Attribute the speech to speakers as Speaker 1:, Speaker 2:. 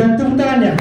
Speaker 1: dan tepuk tangannya.